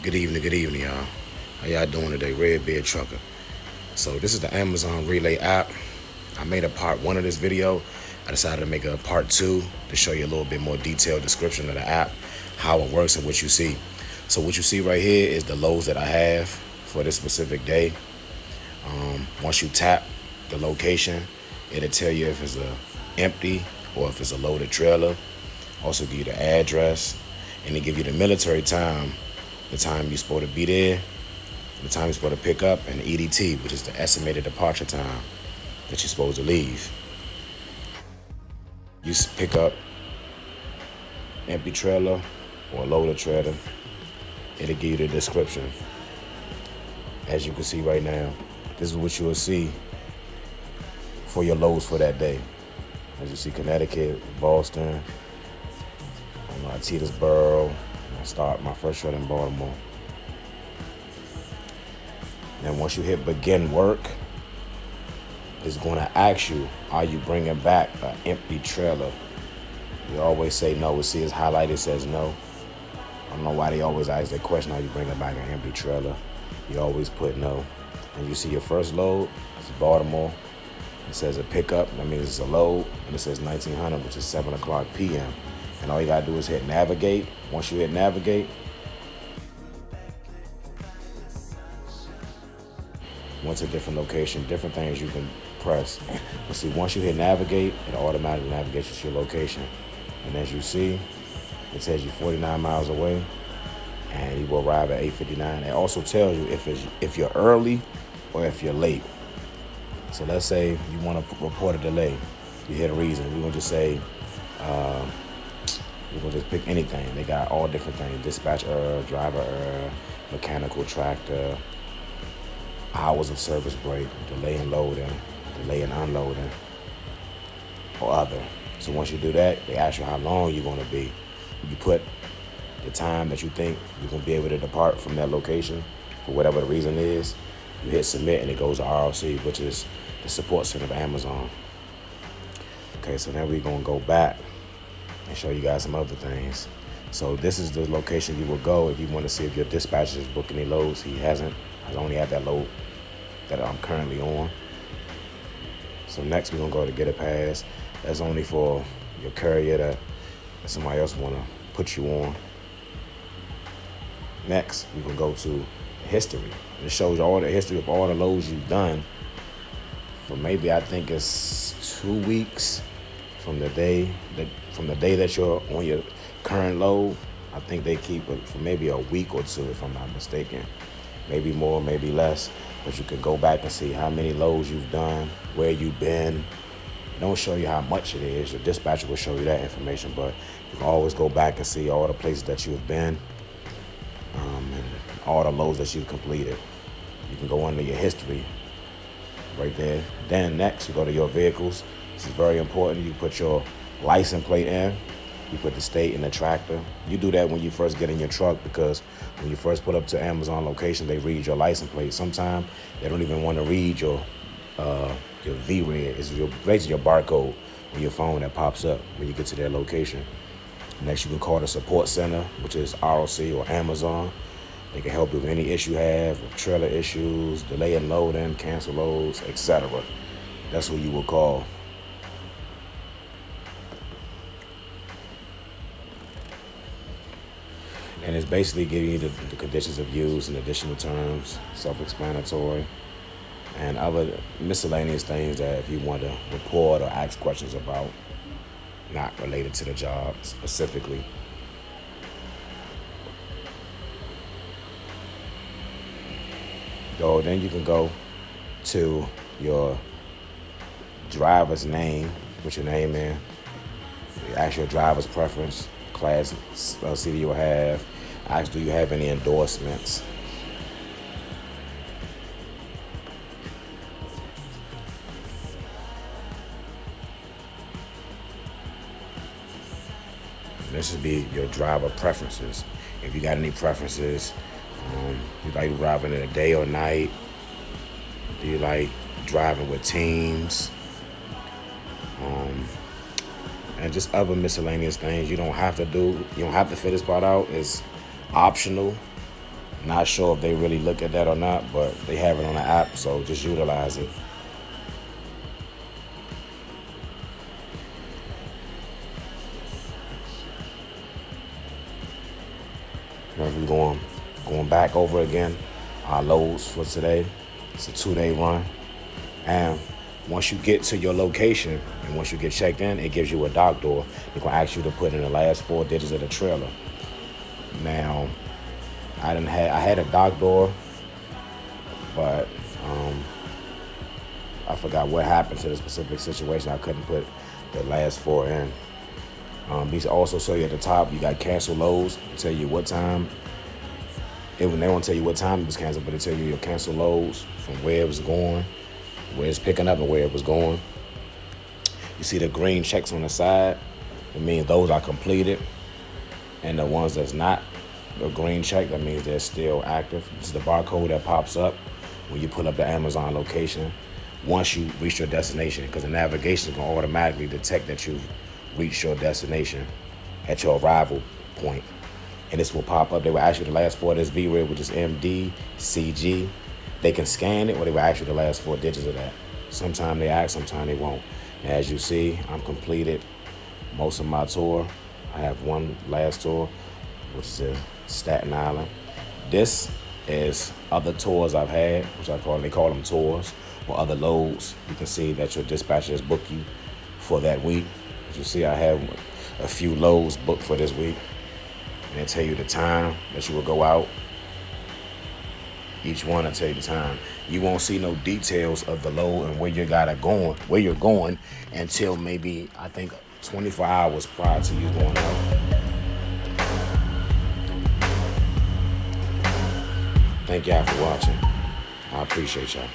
Good evening, good evening, y'all. How y'all doing today? Redbeard Trucker. So this is the Amazon Relay app. I made a part one of this video. I decided to make a part two to show you a little bit more detailed description of the app, how it works and what you see. So what you see right here is the loads that I have for this specific day. Um, once you tap the location, it'll tell you if it's a empty or if it's a loaded trailer. Also give you the address and it give you the military time, the time you're supposed to be there, the time you're supposed to pick up, and the EDT, which is the estimated departure time that you're supposed to leave. You pick up empty trailer or loaded trailer. It'll give you the description. As you can see right now, this is what you will see for your loads for that day. As you see, Connecticut, Boston, Titusboro. I start my first shot in Baltimore. And once you hit begin work, it's going to ask you, are you bringing back an empty trailer? You always say no. We see it's highlighted it says no. I don't know why they always ask that question, are you bringing back an empty trailer? You always put no. And you see your first load, it's Baltimore. It says a pickup, that means it's a load, and it says 1900, which is 7 o'clock p.m. And all you gotta do is hit navigate. Once you hit navigate, once a different location, different things you can press. But see, once you hit navigate, it automatically navigates you to your location. And as you see, it tells you're 49 miles away, and you will arrive at 8:59. It also tells you if it's if you're early or if you're late. So let's say you want to report a delay. You hit a reason. We're gonna just say. Um, you can just pick anything. They got all different things. Dispatch error, driver error, mechanical tractor, hours of service break, delay in loading, delay in unloading, or other. So once you do that, they ask you how long you're gonna be. You put the time that you think you're gonna be able to depart from that location for whatever the reason is. You hit submit and it goes to RLC, which is the support center of Amazon. Okay, so now we're gonna go back and show you guys some other things. So this is the location you will go if you want to see if your dispatcher is booking any loads. He hasn't. I only have that load that I'm currently on. So next we're gonna go to get a pass. That's only for your courier that, somebody else wanna put you on. Next, we can go to history. It shows you all the history of all the loads you've done for maybe I think it's two weeks from the day that from the day that you're on your current load. I think they keep it for maybe a week or two, if I'm not mistaken. Maybe more, maybe less. But you can go back and see how many loads you've done, where you've been. It don't show you how much it is. Your dispatcher will show you that information, but you can always go back and see all the places that you've been um, and all the loads that you've completed. You can go under your history right there. Then next, you go to your vehicles. This is very important. You put your license plate in. You put the state in the tractor. You do that when you first get in your truck because when you first put up to Amazon location, they read your license plate. Sometimes they don't even want to read your uh, your VRID. It's your basically your barcode on your phone that pops up when you get to their location. Next, you can call the support center, which is RLC or Amazon. They can help you with any issue you have, with trailer issues, delay in loading, cancel loads, etc. That's who you will call. Basically giving you the, the conditions of use and additional terms, self-explanatory, and other miscellaneous things that if you want to report or ask questions about, not related to the job specifically. So then you can go to your driver's name, put your name in, ask your driver's preference, class uh, city you have, do you have any endorsements. This would be your driver preferences. If you got any preferences, um, you like driving in the day or night? Do you like driving with teams? Um, and just other miscellaneous things you don't have to do. You don't have to fill this part out. It's optional. Not sure if they really look at that or not, but they have it on the app, so just utilize it. we're going going back over again our loads for today. It's a two-day run, and once you get to your location and once you get checked in, it gives you a dock door. They're gonna ask you to put in the last four digits of the trailer. Now, I didn't have I had a dock door, but um, I forgot what happened to the specific situation. I couldn't put the last four in. Um, these also show you at the top, you got cancel loads, tell you what time. It, they won't tell you what time it was canceled, but they tell you your cancel loads from where it was going, where it's picking up and where it was going. You see the green checks on the side. It means those are completed. And the ones that's not a green check, that means they're still active. Is the barcode that pops up when you pull up the Amazon location once you reach your destination because the navigation is going to automatically detect that you've reached your destination at your arrival point. And this will pop up. They will ask you the last four of this VRID, which is MD, CG. They can scan it or they will ask you the last four digits of that. Sometimes they ask, sometimes they won't. And as you see, I'm completed most of my tour. I have one last tour, which is in Staten Island. This is other tours I've had, which I call they call them tours or other loads. You can see that your dispatcher has booked you for that week. As you see, I have a few loads booked for this week. And they tell you the time that you will go out. Each one I tell you the time. You won't see no details of the load and where you gotta going, where you're going until maybe I think 24 hours prior to you going out. Thank y'all for watching. I appreciate y'all.